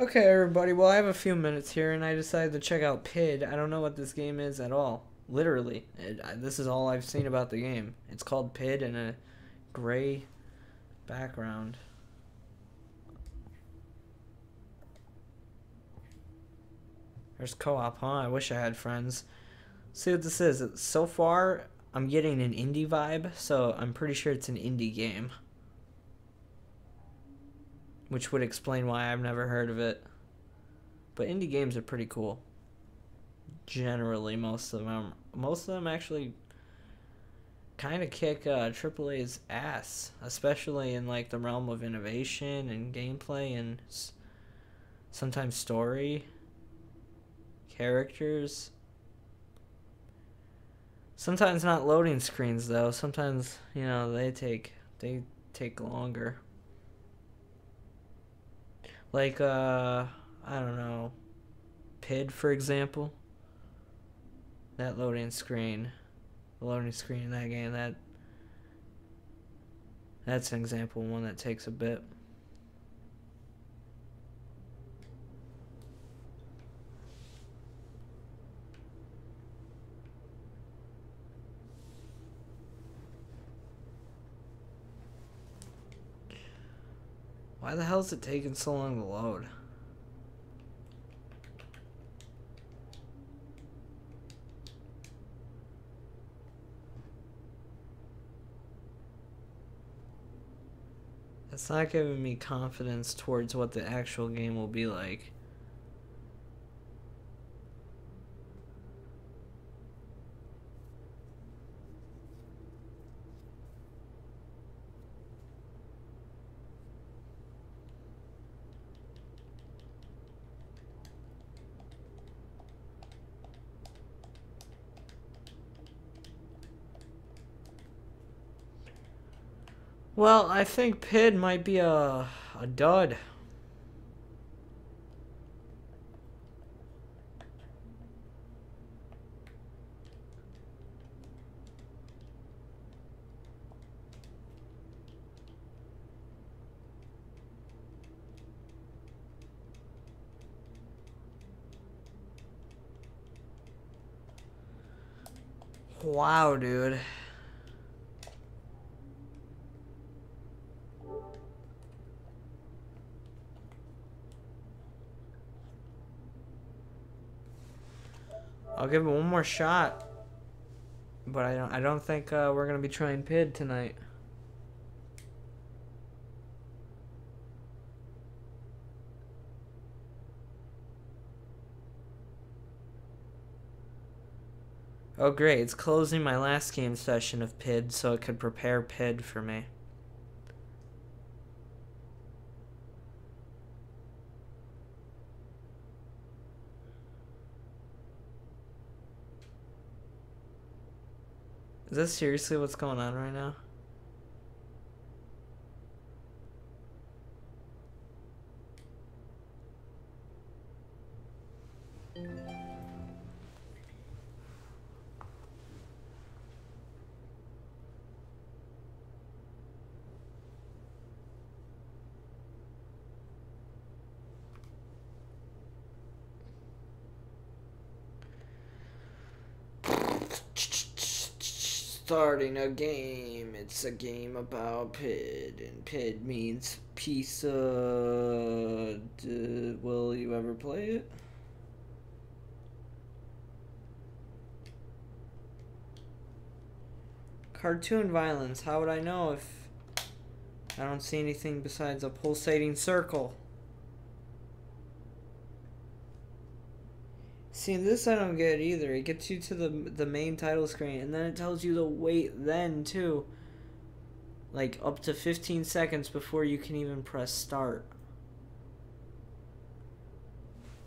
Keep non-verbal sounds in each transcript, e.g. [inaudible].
Okay, everybody. Well, I have a few minutes here, and I decided to check out PID. I don't know what this game is at all. Literally, it, I, this is all I've seen about the game. It's called PID in a gray background. There's co-op, huh? I wish I had friends. See what this is. So far, I'm getting an indie vibe, so I'm pretty sure it's an indie game. Which would explain why I've never heard of it. But indie games are pretty cool. Generally, most of them. Most of them actually kind of kick uh, AAA's ass, especially in like the realm of innovation and gameplay and sometimes story, characters. Sometimes not loading screens though. Sometimes you know they take they take longer. Like uh, I don't know, PID for example. That loading screen, the loading screen in that game that that's an example one that takes a bit. Why the hell is it taking so long to load? It's not giving me confidence towards what the actual game will be like. Well, I think PID might be a, a dud. Wow, dude. I'll give it one more shot. But I don't I don't think uh, we're gonna be trying PID tonight. Oh great, it's closing my last game session of PID so it could prepare PID for me. Is that seriously what's going on right now? Starting a game. It's a game about PID, and PID means piece of. will you ever play it? Cartoon violence. How would I know if I don't see anything besides a pulsating circle? See, this I don't get either. It gets you to the the main title screen, and then it tells you to wait then, too. Like, up to 15 seconds before you can even press start.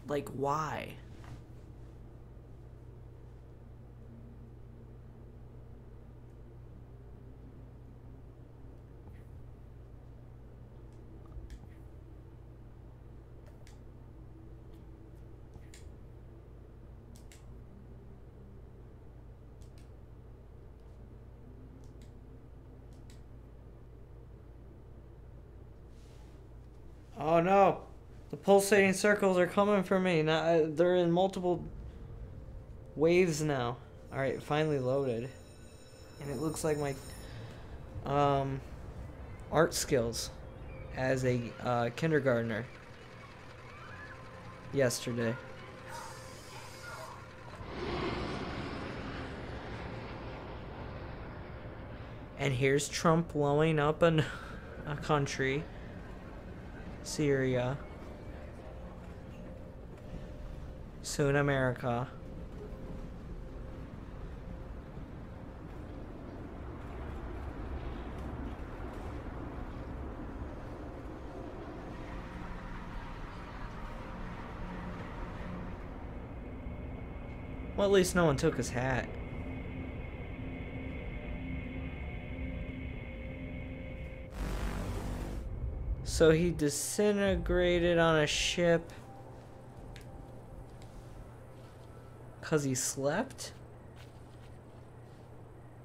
Like, why? Oh no. The pulsating circles are coming for me. Now uh, they're in multiple waves now. All right, finally loaded, and it looks like my um art skills as a uh, kindergartner yesterday. And here's Trump blowing up an, [laughs] a country, Syria, soon America. Well, at least no one took his hat. So he disintegrated on a ship because he slept?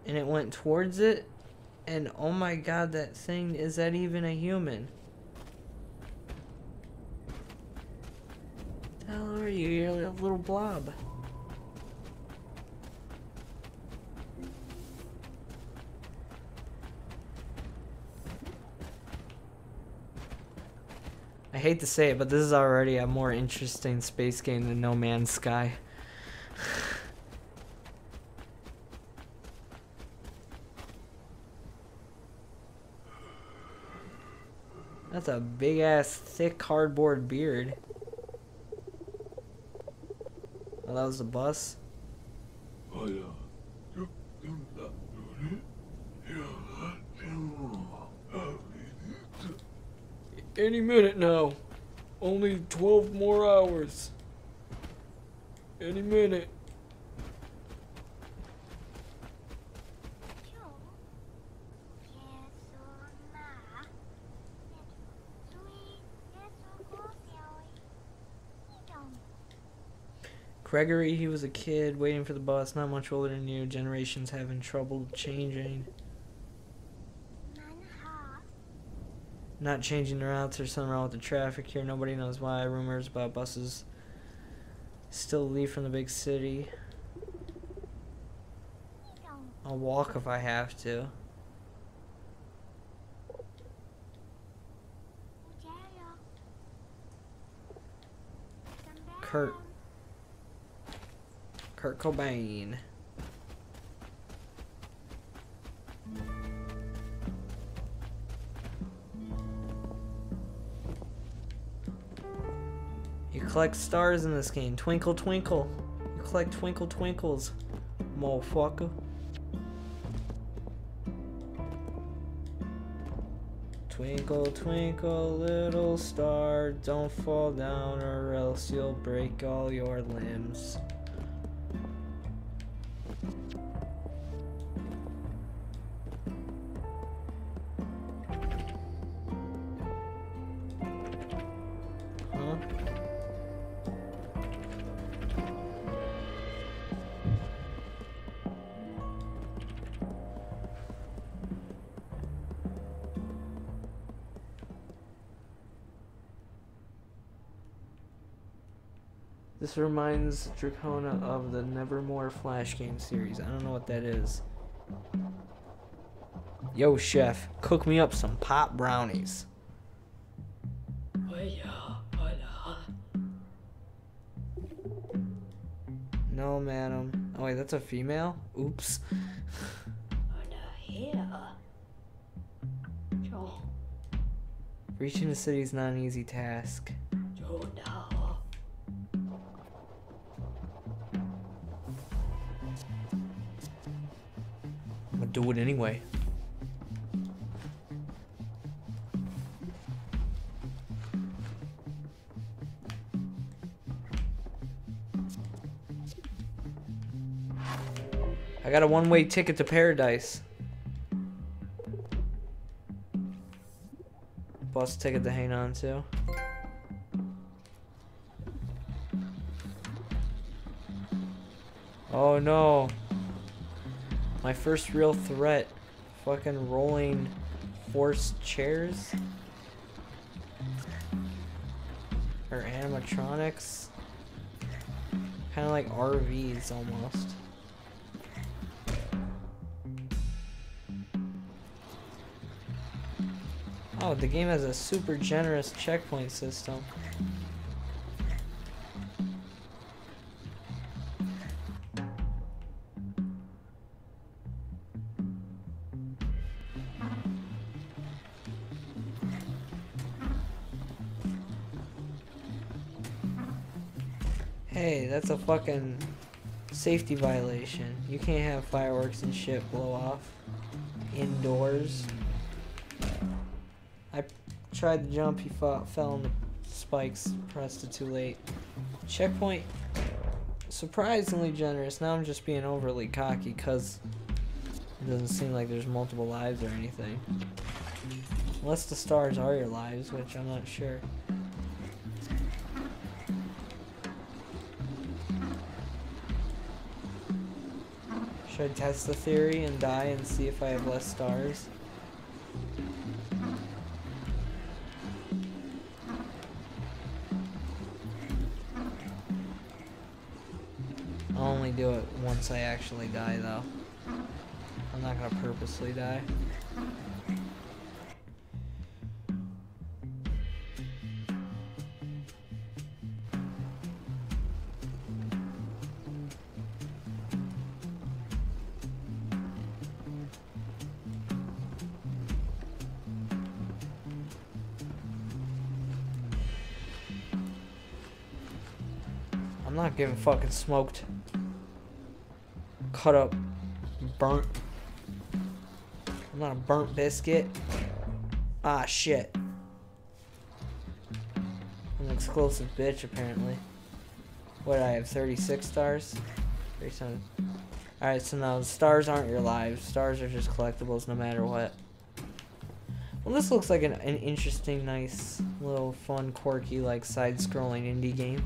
And it went towards it? And oh my god, that thing, is that even a human? The hell are you? You're a little blob. Hate to say it, but this is already a more interesting space game than No Man's Sky. [sighs] That's a big ass thick cardboard beard. Oh, that was the bus. Any minute now. Only 12 more hours. Any minute. Gregory, he was a kid waiting for the bus, not much older than you. Generations having trouble changing. Not changing the routes or something wrong with the traffic here. Nobody knows why. Rumors about buses still leave from the big city. I'll walk if I have to. Kurt. Kurt Cobain. Collect stars in this game. Twinkle, twinkle. You collect twinkle, twinkles. Motherfucker. Twinkle, twinkle, little star, don't fall down or else you'll break all your limbs. This reminds Dracona of the Nevermore Flash game series. I don't know what that is. Yo, chef, cook me up some pop brownies. No, madam. Oh, wait, that's a female? Oops. [laughs] Reaching the city is not an easy task. Do it anyway. I got a one-way ticket to paradise. Bus ticket to hang on to. Oh no. My first real threat. Fucking rolling forced chairs. or animatronics. Kind of like RVs almost. Oh, the game has a super generous checkpoint system. Hey, that's a fucking safety violation. You can't have fireworks and shit blow off indoors. I tried to jump, he fought, fell on the spikes, pressed it too late. Checkpoint, surprisingly generous. Now I'm just being overly cocky because it doesn't seem like there's multiple lives or anything. Unless the stars are your lives, which I'm not sure. Should I test the theory and die and see if I have less stars? I'll only do it once I actually die though. I'm not gonna purposely die. Getting fucking smoked. Cut up. Burnt. I'm not a burnt biscuit. Ah, shit. An explosive bitch, apparently. What, I have 36 stars? 37. Alright, so now, stars aren't your lives. Stars are just collectibles no matter what. Well, this looks like an, an interesting, nice, little fun, quirky, like, side-scrolling indie game.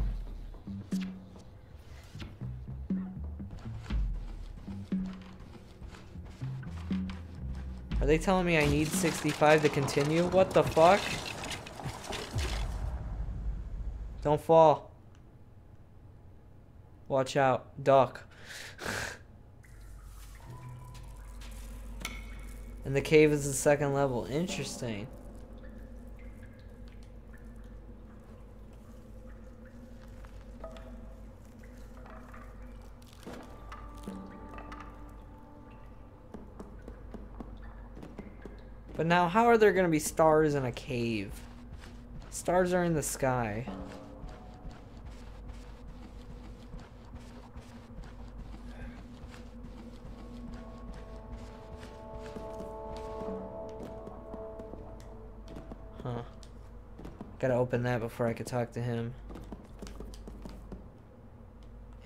Are they telling me I need 65 to continue? What the fuck? Don't fall. Watch out. Duck. [laughs] and the cave is the second level. Interesting. But now, how are there going to be stars in a cave? Stars are in the sky. Huh. Gotta open that before I could talk to him.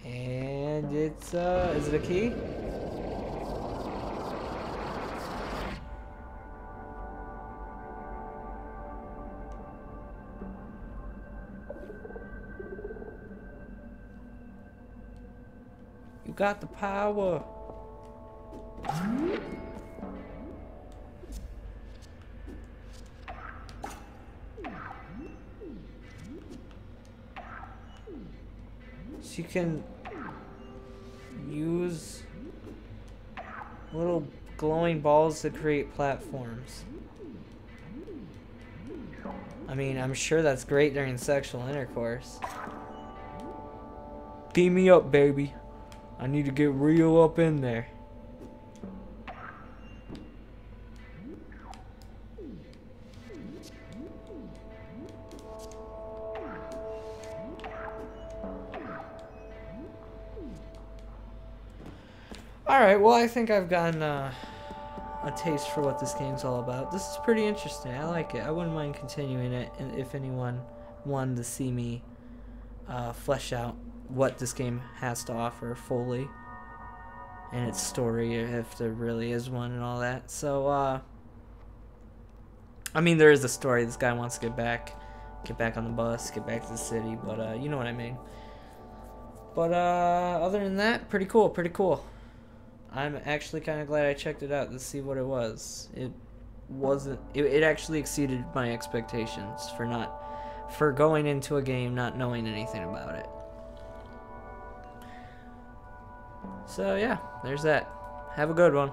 And it's, uh, is it a key? You got the power. She can use little glowing balls to create platforms. I mean, I'm sure that's great during sexual intercourse. Beam me up, baby. I need to get real up in there. Alright, well I think I've gotten uh, a taste for what this game's all about. This is pretty interesting. I like it. I wouldn't mind continuing it if anyone wanted to see me uh, flesh out what this game has to offer fully and its story if there really is one and all that. So uh I mean there is a story this guy wants to get back get back on the bus, get back to the city, but uh you know what I mean. But uh other than that, pretty cool, pretty cool. I'm actually kind of glad I checked it out to see what it was. It wasn't it, it actually exceeded my expectations for not for going into a game not knowing anything about it. So yeah, there's that. Have a good one.